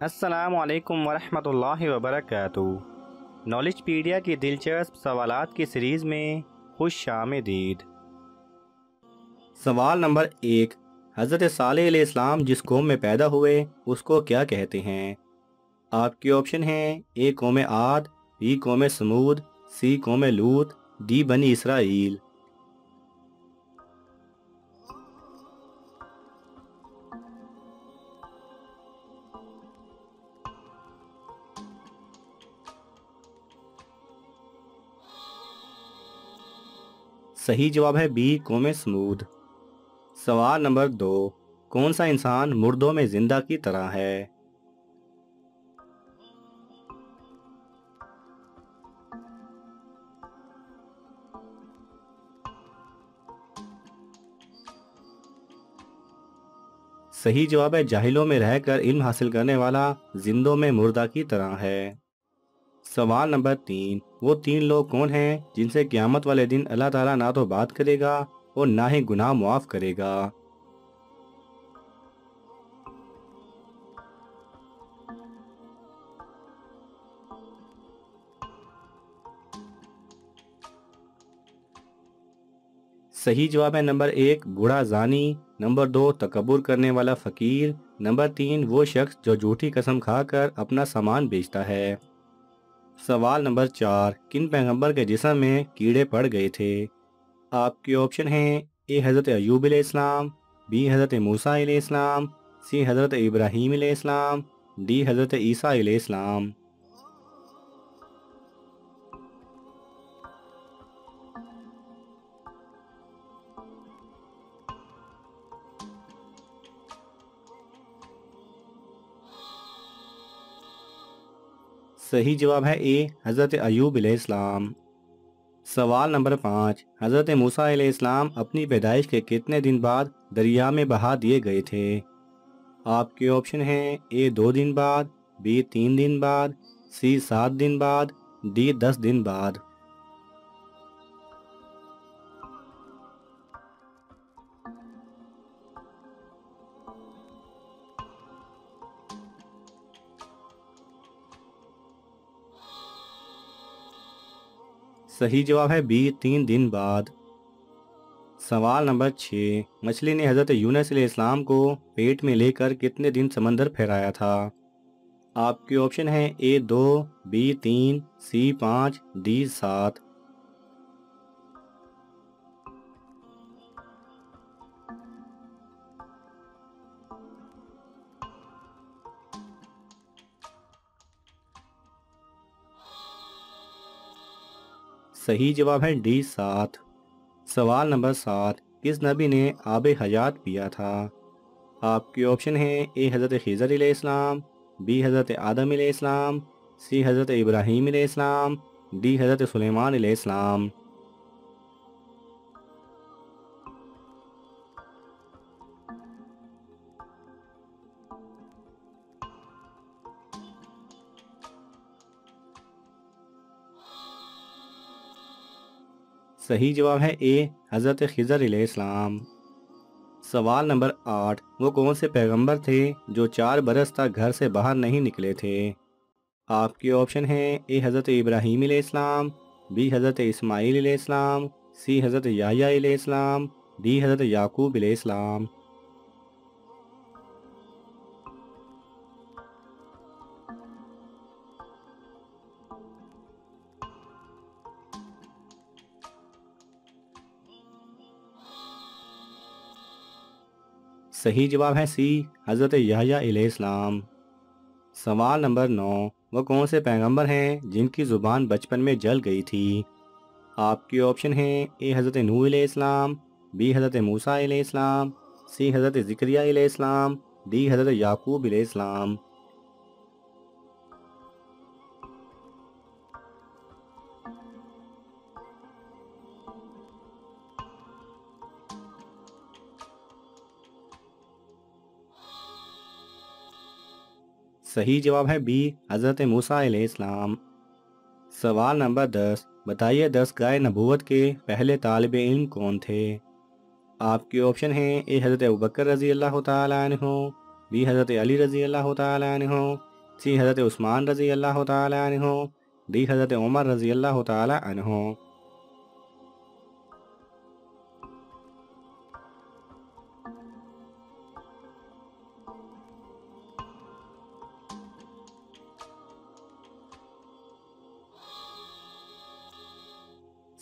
असलकम वरहमल वबरक नॉलेज पीडिया की दिलचस्प सवाल की सीरीज़ में खुश आमदीद। सवाल नंबर एक, हज़रत साल इस्लाम जिस कौम में पैदा हुए, उसको क्या कहते हैं? आपके ऑप्शन हैं ए कौम आद, बी कौम समूद, सी कौम लूत, डी बनी इसराइल। सही जवाब है बी, कौम स्मूद। सवाल नंबर दो कौन सा इंसान मुर्दों में ज़िंदा की तरह है? सही जवाब है जाहिलों में रहकर इल्म हासिल करने वाला, जिंदों में मुर्दा की तरह है। सवाल नंबर तीन। वो तीन लोग कौन हैं जिनसे क्यामत वाले दिन अल्लाह ताला ना तो बात करेगा और ना ही गुनाह मुआफ करेगा? सही जवाब है नंबर एक, बूढ़ा जानी। नंबर दो तकबूर करने वाला फकीर। नंबर तीन, वो शख्स जो झूठी कसम खाकर अपना सामान बेचता है। सवाल नंबर चार, किन पैगंबर के जिसम में कीड़े पड़ गए थे? आपके ऑप्शन हैं, ए, हज़रत अयूब इस्लाम बी, हज़रत मूसा इस्लाम सी, हज़रत इब्राहीम इस्लाम डी, हज़रत ईसा इस्लाम सही जवाब है ए, हज़रत अयूब इस्लाम सवाल नंबर पाँच, हज़रत मूसा इस्लाम अपनी पैदाइश के कितने दिन बाद दरिया में बहा दिए गए थे? आपके ऑप्शन हैं ए, दो दिन बाद, बी, तीन दिन बाद, सी, सात दिन बाद, डी, दस दिन बाद। सही जवाब है बी, तीन दिन बाद। सवाल नंबर छः मछली ने हज़रत यूनस इस्लाम को पेट में लेकर कितने दिन समंदर फहराया था? आपके ऑप्शन हैं ए दो, बी तीन, सी पाँच, डी सात। सही जवाब है डी सात। सवाल नंबर सात, किस नबी ने आब हयात पिया था? आपके ऑप्शन हैं ए, हज़रत खिज़र इस्लाम बी, हज़रत आदम इस्लाम सी, हज़रत इब्राहीम इस्लाम डी, हज़रत सुलेमान इस्लाम सही जवाब है ए, हज़रत खिज़र इस्लाम सवाल नंबर आठ, वो कौन से पैगंबर थे जो चार बरस तक घर से बाहर नहीं निकले थे? आपके ऑप्शन हैं ए, हज़रत इब्राहीम इस्लाम बी, हज़रत इस्माईल इस्लाम सी, हज़रत याया इस्लाम डी, हज़रत याकूब इस्लाम सही जवाब है सी, हज़रत याम सवाल नंबर नौ, वह कौन से पैगंबर हैं जिनकी ज़ुबान बचपन में जल गई थी? आपके ऑप्शन हैं ए, हज़रत नू इस्लाम बी, हज़रत मूसा इस्लाम सी, हज़रत ज़िक्रिया इस्लाम डी, हज़रत याकूब इस्लाम सही जवाब है बी, हज़रत मूसा इस्लाम सवाल नंबर दस, बताइए दस गाय नबूवत के पहले तालब इम कौन थे? आपके ऑप्शन हैं ए, हज़रत अबकर रज़ी अल्लाह तु बी, हज़रत अली रज़ी अल्लाह तु सी, हज़रत उस्मान रज़ी अल्लाह तहो डी, हज़रत उमर रज़ी अल्लाह तहो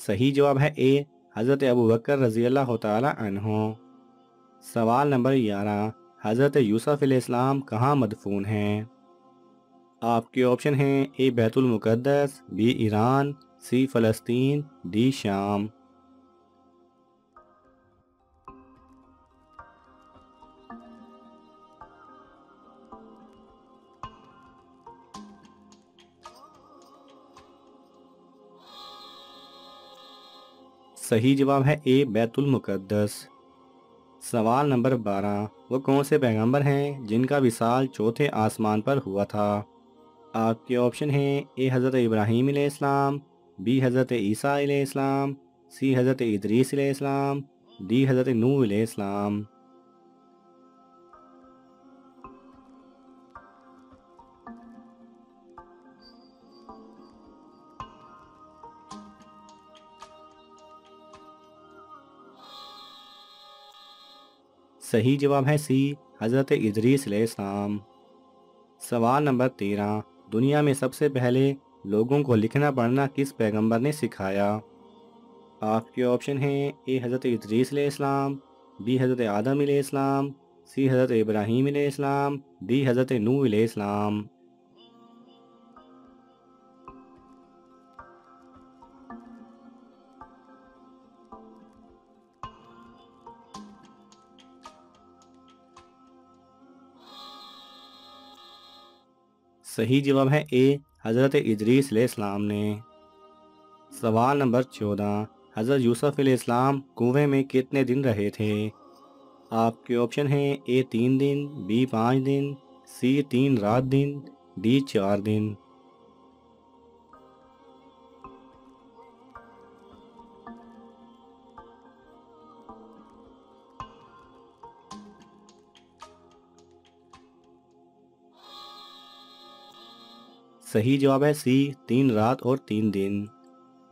सही जवाब है ए, हज़रत अबू बकर रज़ी अल्लाह तहो सवाल नंबर ग्यारह, हज़रत यूसुफ़ इस्लाम कहाँ मदफून हैं? आपके ऑप्शन हैं ए, बैतुल मुक़द्दस, बी, ईरान, सी, फ़लस्तीन, डी, शाम। सही जवाब है ए, बैतुल मुक़द्दस। सवाल नंबर बारह, वो कौन से पैगंबर हैं जिनका विशाल चौथे आसमान पर हुआ था? आपके ऑप्शन हैं ए, हज़रत इब्राहीम इस्लाम बी, हज़रत ईसा इस्लाम सी, हज़रत इदरीस इस्लाम डी, हज़रत नू इस्लाम सही जवाब है सी, हज़रत इदरीस इस्लाम सवाल नंबर तेरह, दुनिया में सबसे पहले लोगों को लिखना पढ़ना किस पैगंबर ने सिखाया? आपके ऑप्शन हैं ए, हज़रत इदरीस इस्लाम बी, हज़रत आदम इस्लाम सी, हज़रत इब्राहीम इस्लाम डी, हज़रत नू इस्लाम सही जवाब है ए, हज़रत इदरीस इस्लाम ने। सवाल नंबर चौदह, हज़रत यूसुफ़ इस्लाम कुएँ में कितने दिन रहे थे? आपके ऑप्शन हैं ए, तीन दिन, बी, पाँच दिन, सी, तीन रात दिन, डी, चार दिन। सही जवाब है सी, तीन रात और तीन दिन।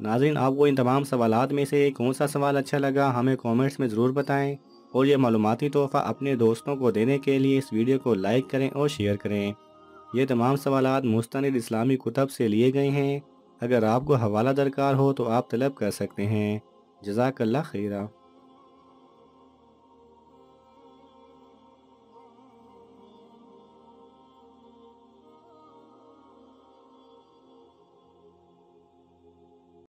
नाजिन आपको इन तमाम सवालत में से कौन सा सवाल अच्छा लगा, हमें कमेंट्स में ज़रूर बताएँ। और ये मालूमती तोहफ़ा अपने दोस्तों को देने के लिए इस वीडियो को लाइक करें और शेयर करें। ये तमाम सवाल मुस्तंद इस्लामी कुतब से लिए गए हैं। अगर आपको हवाला दरकार हो तो आप तलब कर सकते हैं। जजाकल्ला खीरा।